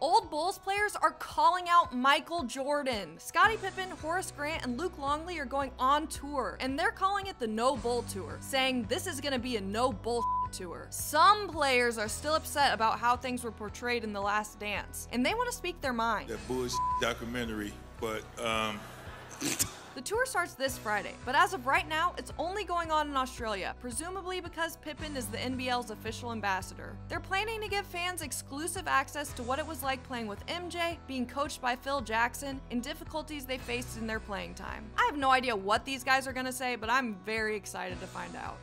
Old Bulls players are calling out Michael Jordan. Scottie Pippen, Horace Grant, and Luke Longley are going on tour, and they're calling it the No Bull Tour, saying this is gonna be a no bull tour. Some players are still upset about how things were portrayed in The Last Dance, and they want to speak their mind. That bullshit documentary, but um. The tour starts this Friday, but as of right now, it's only going on in Australia, presumably because Pippen is the NBL's official ambassador. They're planning to give fans exclusive access to what it was like playing with MJ, being coached by Phil Jackson, and difficulties they faced in their playing time. I have no idea what these guys are gonna say, but I'm very excited to find out.